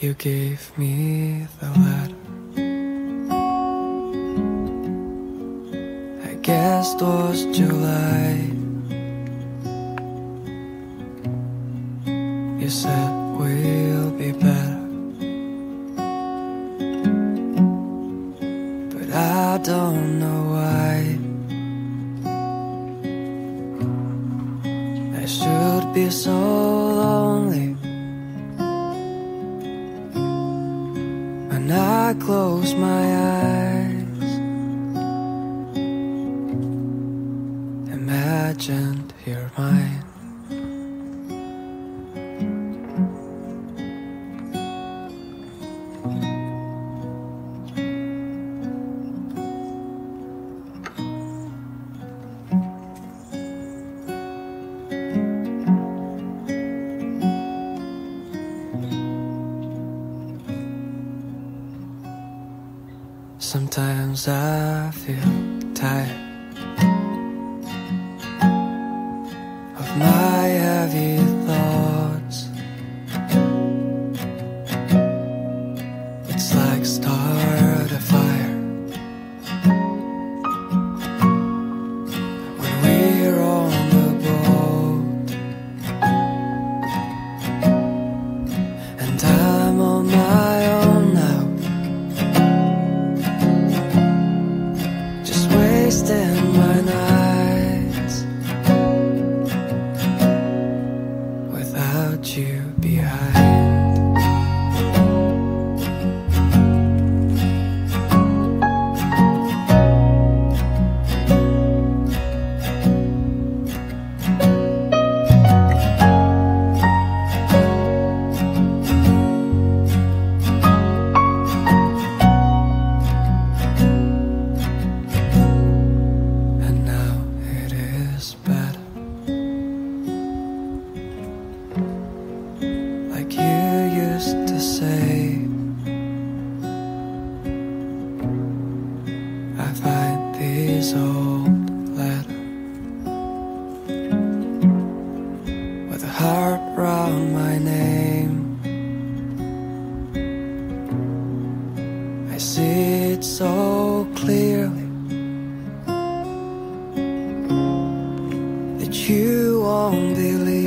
You gave me the letter. I guess it was July. You said we'll be better. But I don't know why. I should be so. close my Sometimes I feel tired. you won't believe.